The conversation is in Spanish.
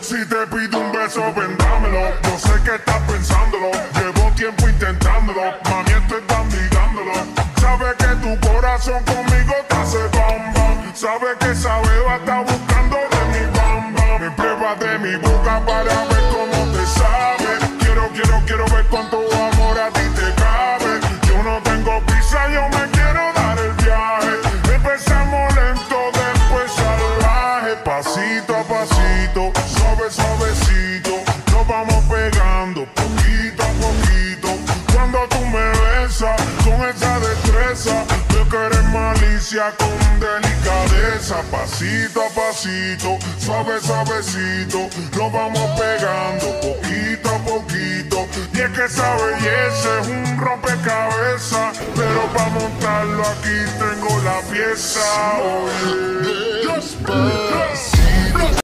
Si te pido un beso, vendámelo. Yo sé que estás pensándolo. Llevo tiempo intentándolo. Mami, estoy dándolo. Sabe que tu corazón conmigo te hace bam bam. Sabe que esa beba está buscando de mi bam bam. Me prueba de mi boca para ver cómo te sabe. Quiero, quiero, quiero ver cuánto amor a ti te cabe. Yo no tengo prisa, yo me quiero dar el viaje. Empezamos lento, después salvaje. Pasito, que eres malicia con delicadeza. Pasito a pasito, suave, suavecito. Nos vamos pegando poquito a poquito. Y es que esa belleza es un rompecabezas. Pero para montarlo aquí tengo la pieza.